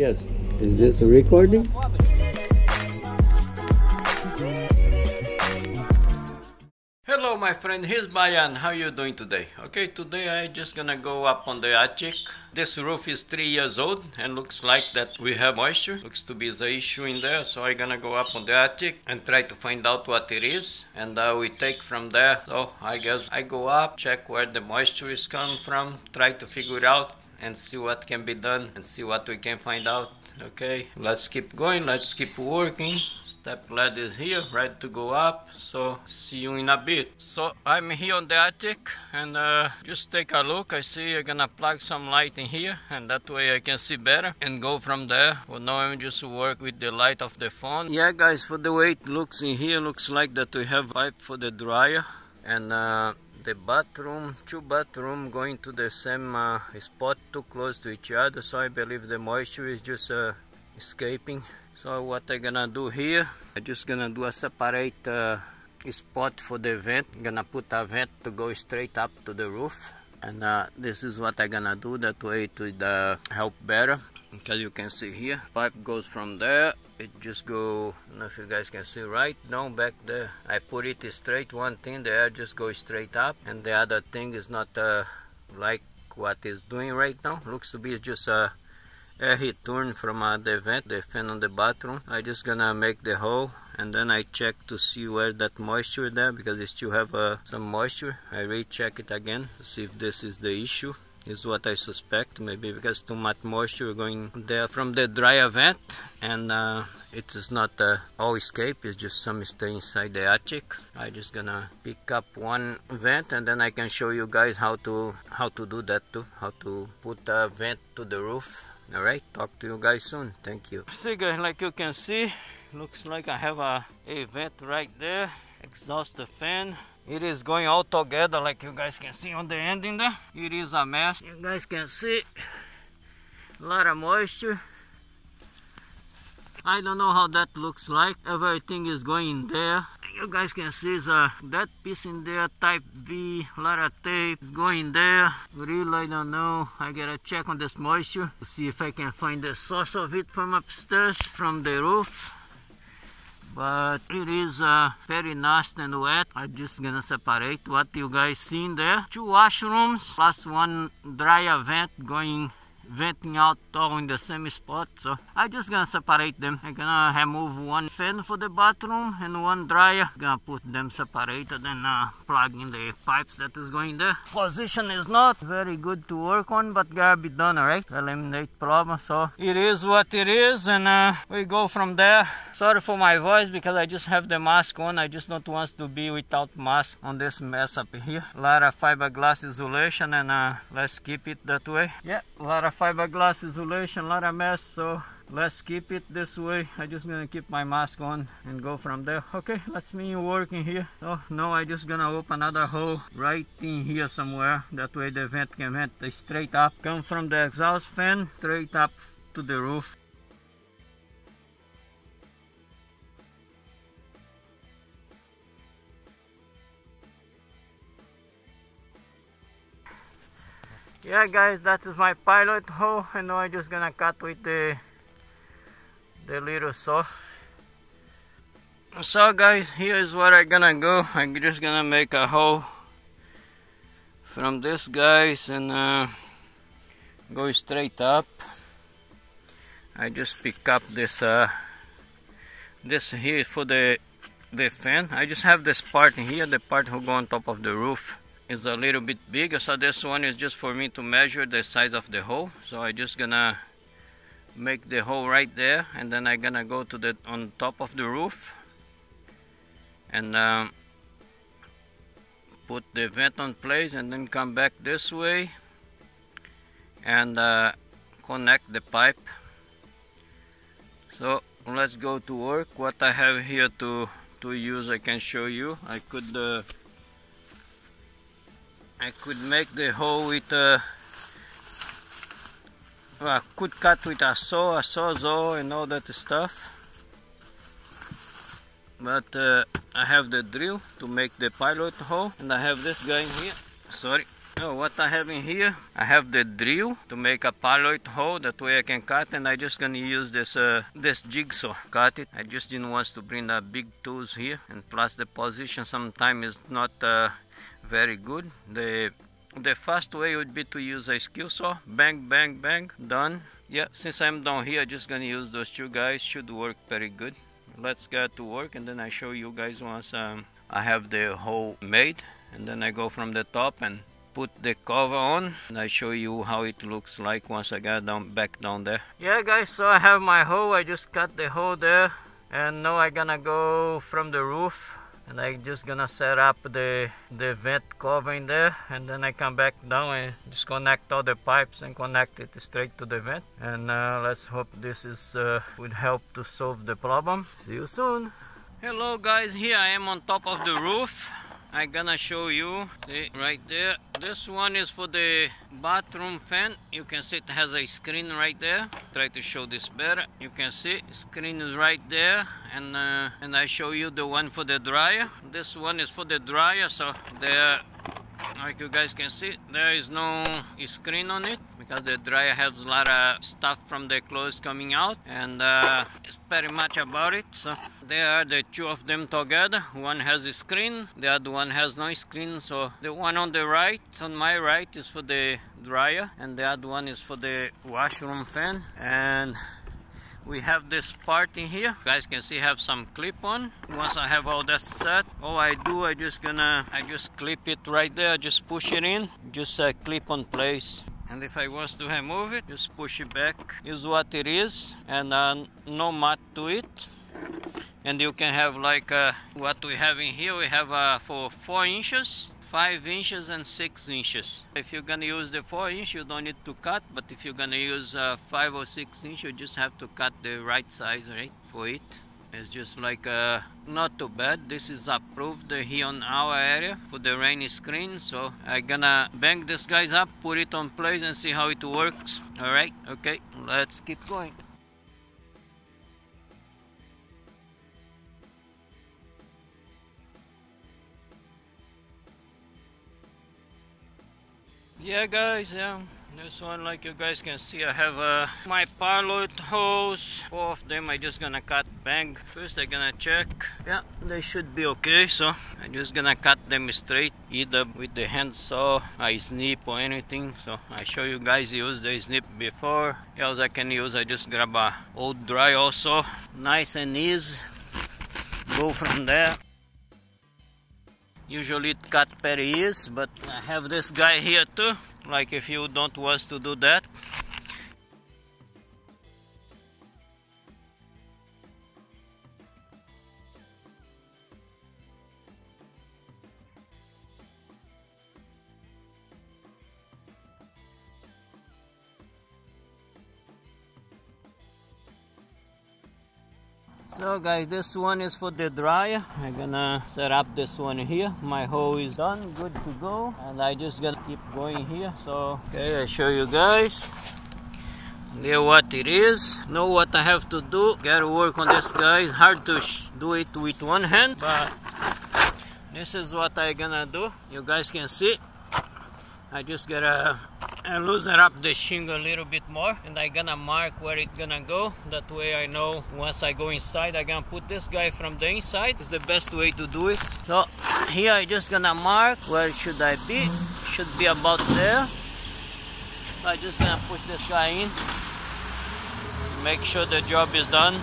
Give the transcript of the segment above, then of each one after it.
Yes. Is this a recording? Hello my friend, here's Bahiano. How you doing today? Okay, today I just gonna go up on the attic. This roof is three years old and looks like that we have moisture. Looks to be the issue in there, so i gonna go up on the attic and try to find out what it is, and uh, we take from there. So I guess I go up, check where the moisture is coming from, try to figure out and see what can be done and see what we can find out. Okay, let's keep going. Let's keep working step ladder is here ready to go up so see you in a bit so i'm here on the attic and uh, just take a look i see I'm gonna plug some light in here and that way i can see better and go from there for now i'm just work with the light of the phone yeah guys for the way it looks in here looks like that we have pipe for the dryer and uh, the bathroom two bathroom going to the same uh, spot too close to each other so i believe the moisture is just uh, escaping so what I'm gonna do here, I'm just gonna do a separate uh, spot for the vent. I'm gonna put a vent to go straight up to the roof. And uh, this is what I'm gonna do, that way it would uh, help better. Because you can see here, pipe goes from there, it just go, I don't know if you guys can see right down back there. I put it straight, one thing, the air just goes straight up. And the other thing is not uh, like what it's doing right now. Looks to be just a uh, air return from uh, the vent, the fan on the bathroom. I just gonna make the hole and then I check to see where that moisture is there because it still have uh, some moisture. I recheck it again to see if this is the issue. Is what I suspect, maybe because too much moisture going there from the dryer vent and uh, it is not uh, all escape, it's just some stay inside the attic. I just gonna pick up one vent and then I can show you guys how to how to do that too, how to put a vent to the roof. All right talk to you guys soon. Thank you. See guys like you can see looks like i have a, a vent right there. Exhaust the fan it is going all together like you guys can see on the ending there. It is a mess. You guys can see a lot of moisture. I don't know how that looks like. Everything is going there. You guys can see uh, that piece in there type V a lot of tape is going there. Really I don't know. I gotta check on this moisture to see if I can find the source of it from upstairs from the roof but it is uh, very nasty and wet. I'm just gonna separate what you guys see in there. Two washrooms plus one dryer vent going venting out all in the same spot. So I just gonna separate them. I'm gonna remove one fan for the bathroom and one dryer. Gonna put them separated and uh, plug in the pipes that is going there. Position is not very good to work on but gotta be done alright eliminate problem. So it is what it is and uh, we go from there sorry for my voice because I just have the mask on I just don't want to be without mask on this mess up here a lot of fiberglass insulation and uh, let's keep it that way yeah a lot of fiberglass insulation, a lot of mess, so let's keep it this way. I just gonna keep my mask on and go from there. Okay, let's me working here. Oh no, I just gonna open another hole right in here somewhere. That way the vent can vent straight up. Come from the exhaust fan straight up to the roof. Yeah guys that is my pilot. Hole and now I'm just gonna cut with the the little saw. So guys here is what I'm gonna go. I'm just gonna make a hole from this guys and uh, go straight up. I just pick up this uh, this here for the the fan. I just have this part here the part who go on top of the roof is a little bit big so this one is just for me to measure the size of the hole. So I just gonna make the hole right there and then I gonna go to the on top of the roof and um, put the vent on place and then come back this way and uh, connect the pipe. So let's go to work. What I have here to to use I can show you. I could uh, I could make the hole with a well, I could cut with a saw, a sawzall and all that stuff but uh, I have the drill to make the pilot hole and I have this guy in here sorry So what I have in here, I have the drill to make a pilot hole. That way I can cut, and I just gonna use this uh, this jigsaw. Cut it. I just didn't want to bring the big tools here, and plus the position sometimes is not uh, very good. The the fast way would be to use a skill saw. Bang, bang, bang. Done. Yeah, since I'm down here, just gonna use those two guys. Should work very good. Let's get to work, and then I show you guys once um, I have the hole made, and then I go from the top and put the cover on and I show you how it looks like once I get down back down there. Yeah guys, so I have my hole. I just cut the hole there and now I'm gonna go from the roof and I just gonna set up the the vent cover in there and then I come back down and disconnect all the pipes and connect it straight to the vent and uh, let's hope this is uh, would help to solve the problem. See you soon. Hello guys, here I am on top of the roof I'm gonna show you right there. This one is for the bathroom fan. You can see it has a screen right there. Try to show this better. You can see screen is right there. And uh, and I show you the one for the dryer. This one is for the dryer so there like you guys can see there is no screen on it because the dryer has a lot of stuff from the clothes coming out and uh, it's pretty much about it. So there are the two of them together. One has a screen the other one has no screen. So the one on the right on my right is for the dryer and the other one is for the washroom fan. And we have this part in here. You guys can see have some clip on. Once i have all that set all i do i just gonna i just clip it right there. Just push it in. Just uh, clip on place. And if I was to remove it just push it back. Is what it is and uh, no mat to it. And you can have like uh, what we have in here. We have uh, for four inches 5 inches and 6 inches. If you're gonna use the 4 inch you don't need to cut but if you're gonna use uh, 5 or 6 inch you just have to cut the right size right for it. It's just like uh, not too bad. This is approved here on our area for the rainy screen. So I'm gonna bang this guys up, put it on place and see how it works. Alright, okay, let's keep going. Yeah guys, yeah. This one like you guys can see I have uh, my pilot hose. Four of them I just gonna cut bang. First I gonna check. Yeah, they should be okay. So I'm just gonna cut them straight either with the hand saw, a snip or anything. So I show you guys use the snip before. Else I can use I just grab a old dry also. Nice and easy. Go from there. Usually it cut per ears, but I have this guy here too. Like if you don't want to do that, So guys, this one is for the dryer. I'm gonna set up this one here. My hole is done, good to go. And I just gonna keep going here. So, okay, I show you guys. There what it is. Know what I have to do. Gotta work on this guys. Hard to do it with one hand, but this is what I gonna do. You guys can see. I just gotta and loosen up the shingle a little bit more. And I gonna mark where it gonna go. That way I know once I go inside I gonna put this guy from the inside. It's the best way to do it. So here I just gonna mark where should I be. Should be about there. I just gonna push this guy in. Make sure the job is done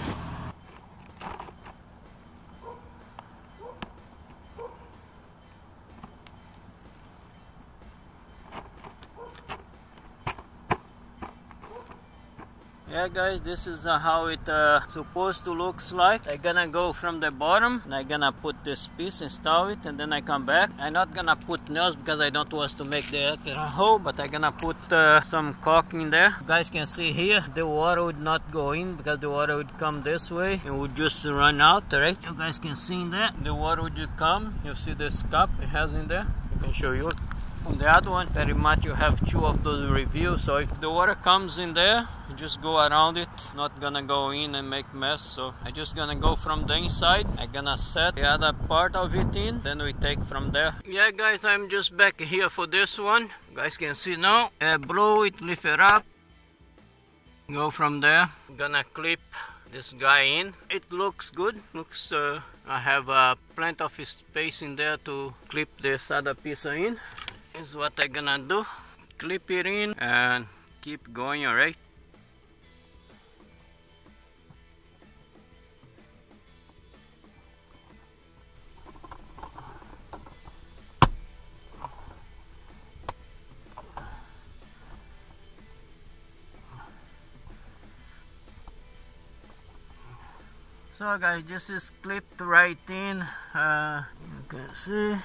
yeah guys this is uh, how it uh, supposed to looks like. I'm gonna go from the bottom and I'm gonna put this piece install it and then I come back. I'm not gonna put nails because I don't want to make the hole but I'm gonna put uh, some caulk in there. You guys can see here the water would not go in because the water would come this way and would just run out right? You guys can see in there the water would come. You see this cup it has in there? I can show you on the other one. Very much you have two of those reviews. So if the water comes in there you just go around it. Not gonna go in and make mess. So i just gonna go from the inside. I gonna set the other part of it in. Then we take from there. Yeah guys i'm just back here for this one. You guys can see now. I blow it lift it up. Go from there. Gonna clip this guy in. It looks good. Looks uh, I have uh, plenty of space in there to clip this other piece in is what I'm gonna do. Clip it in and keep going alright so guys this is clipped right in. Uh, you can see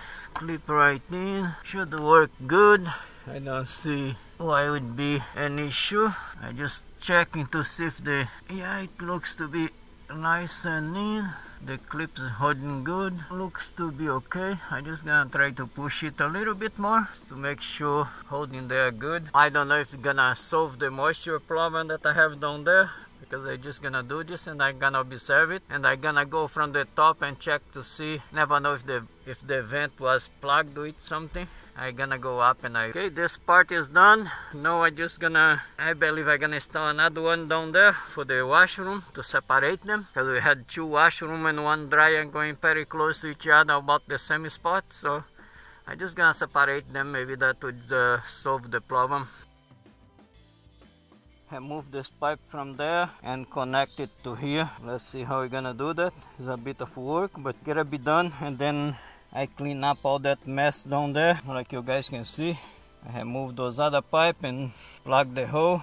clip right in. Should work good. I don't see why it would be an issue. I just checking to see if the yeah it looks to be nice and in the clips holding good. Looks to be okay. I'm just gonna try to push it a little bit more to make sure holding there good. I don't know if it's gonna solve the moisture problem that I have down there because I just gonna do this and I gonna observe it and I gonna go from the top and check to see. Never know if the if the vent was plugged with something. I gonna go up and I okay this part is done. Now I just gonna I believe I gonna install another one down there for the washroom to separate them because we had two washroom and one dryer going very close to each other about the same spot. So I just gonna separate them. Maybe that would uh, solve the problem move this pipe from there and connect it to here. Let's see how we're gonna do that. It's a bit of work but gotta be done and then I clean up all that mess down there. Like you guys can see I have moved those other pipe and plug the hole.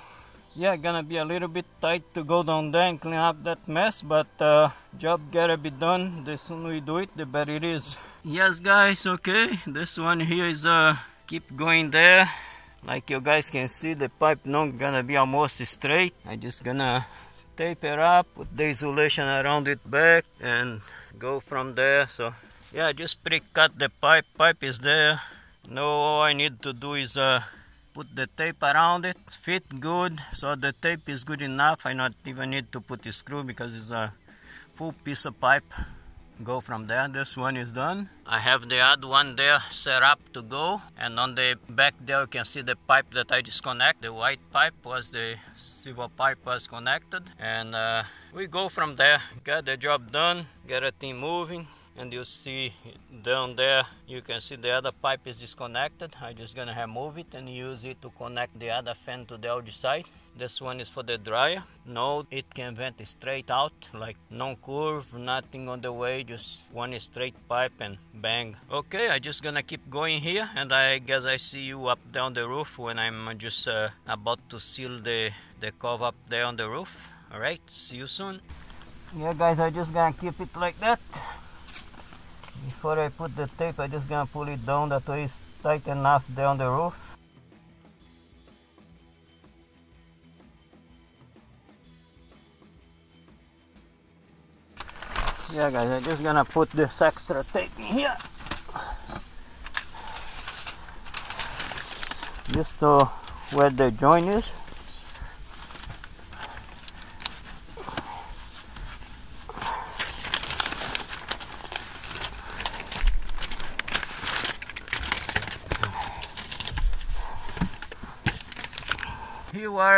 Yeah gonna be a little bit tight to go down there and clean up that mess but uh, job gotta be done. The sooner we do it the better it is. Yes guys okay. This one here is uh keep going there like you guys can see the pipe not gonna be almost straight. I just gonna tape it up put the insulation around it back and go from there. So yeah just pre-cut the pipe. Pipe is there. Now all i need to do is uh put the tape around it. Fit good. So the tape is good enough. I not even need to put the screw because it's a full piece of pipe go from there. This one is done. I have the other one there set up to go. And on the back there you can see the pipe that i disconnect. The white pipe was the silver pipe was connected. And uh, we go from there. Get the job done. Get a everything moving and you see down there you can see the other pipe is disconnected. I'm just gonna remove it and use it to connect the other fan to the outside this one is for the dryer. No it can vent straight out like no curve nothing on the way just one straight pipe and bang. Okay i just gonna keep going here and i guess i see you up down the roof when i'm just uh, about to seal the the cover up there on the roof. All right see you soon. Yeah guys i just gonna keep it like that before I put the tape I just gonna pull it down that way it's tight enough there on the roof. Yeah guys I'm just gonna put this extra tape in here. Just to where the joint is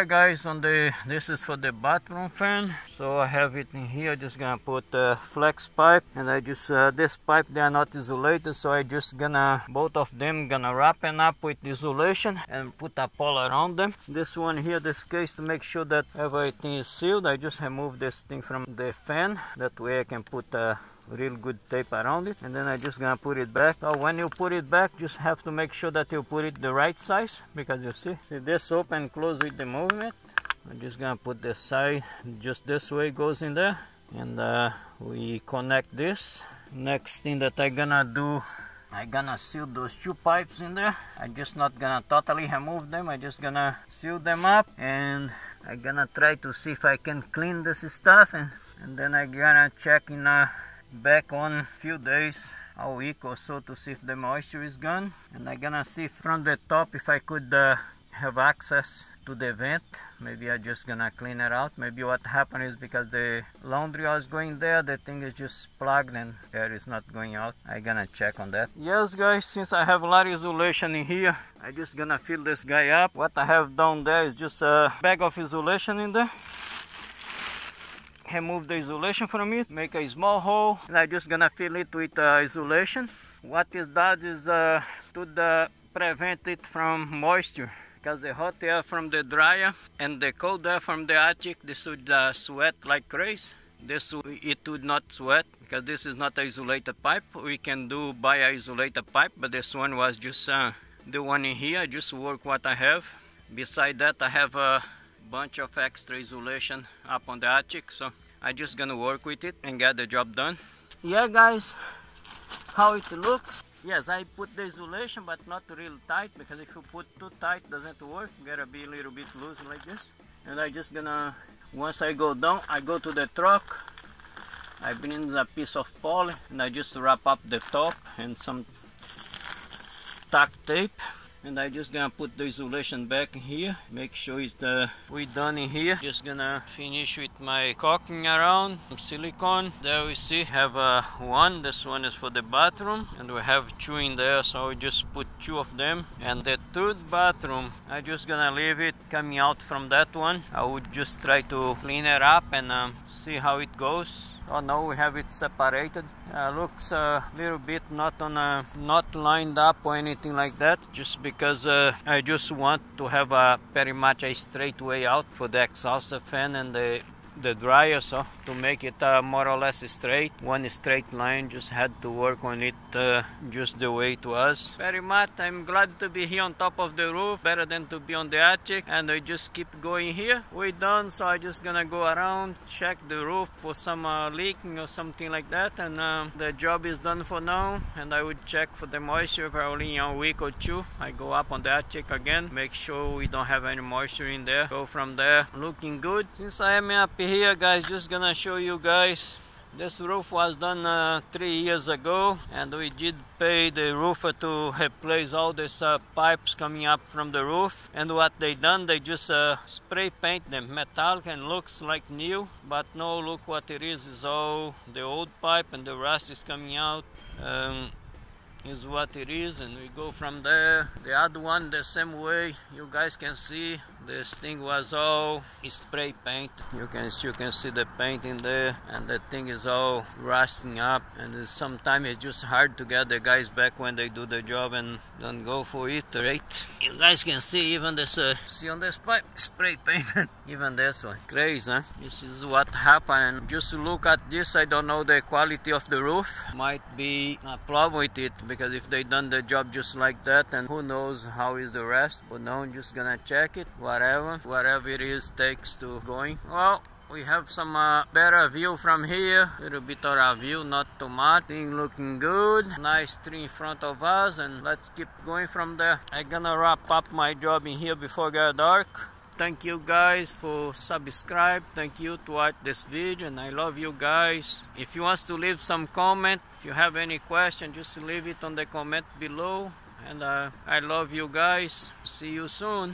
guys on the this is for the bathroom fan. So i have it in here. Just gonna put the flex pipe. And i just uh, this pipe they are not insulated so i just gonna both of them gonna wrapping up with insulation and put a pole around them. This one here this case to make sure that everything is sealed i just remove this thing from the fan. That way i can put uh, real good tape around it and then I just gonna put it back. So when you put it back just have to make sure that you put it the right size because you see see this open close with the movement. I'm just gonna put the side just this way goes in there and uh, we connect this. Next thing that I gonna do I gonna seal those two pipes in there. I just not gonna totally remove them I just gonna seal them up and I gonna try to see if I can clean this stuff and, and then I gonna check in uh, back on few days a week or so to see if the moisture is gone. And I'm gonna see from the top if I could uh, have access to the vent. Maybe I'm just gonna clean it out. Maybe what happened is because the laundry was going there the thing is just plugged and air is not going out. I'm gonna check on that. Yes guys since I have a lot of insulation in here I just gonna fill this guy up. What I have down there is just a bag of insulation in there remove the insulation from it make a small hole and I'm just gonna fill it with uh, insulation what it does is uh, to the, prevent it from moisture because the hot air from the dryer and the cold air from the attic this would uh, sweat like crazy. This it would not sweat because this is not isolated pipe. We can do a isolated pipe but this one was just uh, the one in here just work what I have. Beside that I have a bunch of extra insulation up on the attic so I just gonna work with it and get the job done yeah guys how it looks Yes, I put the insulation, but not real tight, because if you put too tight, doesn't work. You gotta be a little bit loose like this. And I just gonna, once I go down, I go to the truck, I bring a piece of poly, and I just wrap up the top and some tack tape and I just gonna put the insulation back in here. Make sure it's the we done in here. Just gonna finish with my caulking around. Some silicone. There we see have a one. This one is for the bathroom. And we have two in there so we just put two of them. And the third bathroom I just gonna leave it coming out from that one. I would just try to clean it up and um, see how it goes oh no we have it separated. Uh, looks a little bit not on a not lined up or anything like that just because uh, I just want to have a very much a straight way out for the exhaust fan and the the dryer so to make it uh, more or less straight. One straight line just had to work on it uh, just the way it was. Very much. I'm glad to be here on top of the roof better than to be on the attic. And i just keep going here. We done so i just gonna go around check the roof for some uh, leaking or something like that. And um, the job is done for now. And i would check for the moisture probably in a week or two. I go up on the attic again make sure we don't have any moisture in there. Go from there. Looking good. Since i am up here guys just gonna show you guys. This roof was done uh, three years ago and we did pay the roofer to replace all these uh, pipes coming up from the roof. And what they done they just uh, spray paint them. Metallic and looks like new but no look what it is. Is all the old pipe and the rust is coming out um, is what it is. And we go from there. The other one the same way. You guys can see this thing was all spray paint. You can you can see the paint in there and the thing is all rusting up and sometimes it's just hard to get the guys back when they do the job and don't go for it right? You guys can see even this uh, see on this pipe? Spray paint. Even this one. Crazy huh? this is what happened. Just look at this. I don't know the quality of the roof. Might be a problem with it because if they done the job just like that and who knows how is the rest. But now i'm just gonna check it whatever whatever it is takes to going. Well we have some uh, better view from here. Little bit of a view not too much. Thing looking good. Nice tree in front of us and let's keep going from there. I'm gonna wrap up my job in here before get dark. Thank you guys for subscribe. Thank you to watch this video and i love you guys. If you want to leave some comment if you have any question just leave it on the comment below. And uh, i love you guys. See you soon